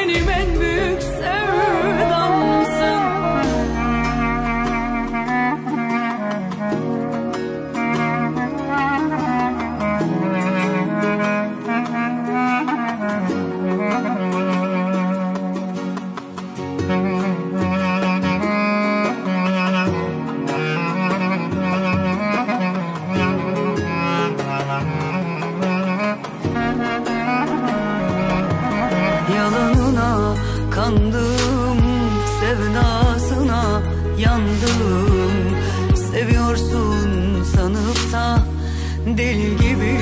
Benim en büyük sevdamsın. Yalanına kandım Sevdasına yandım. Seviyorsun sanıp da Deli gibi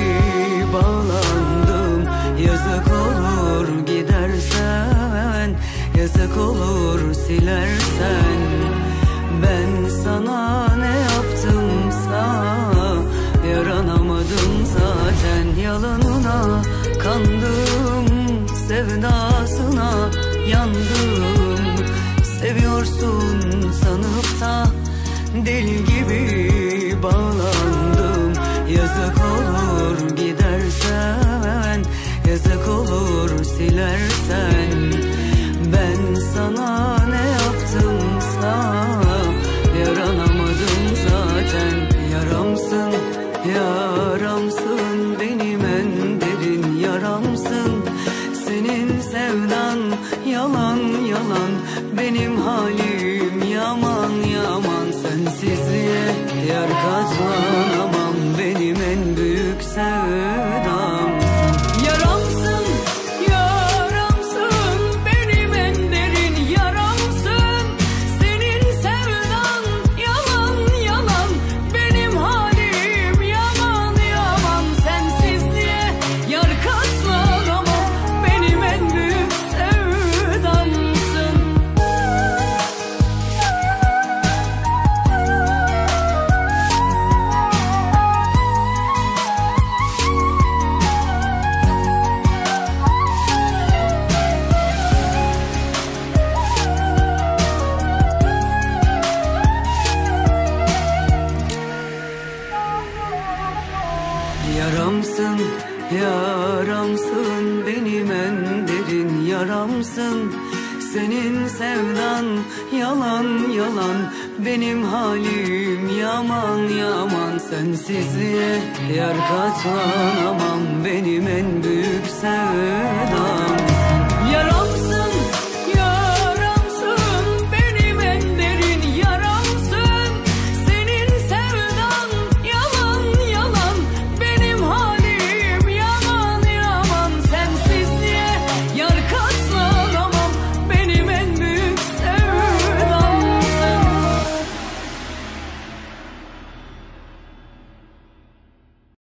bağlandım. Yazık olur gidersen Yazık olur silersen. Ben sana ne yaptımsa Yaranamadım zaten. Yalanına Kandım sevdasına yandım. Seviyorsun sanıp da deli gibi bağlandım. Yazık olur gidersen Yazık olur silersen. Ben sana Yaramsın, yaramsın benim en derin yaramsın. Senin sevdan yalan yalan Benim halim yaman yaman. Sensizliğe yer katlanamam Benim en büyük sevdam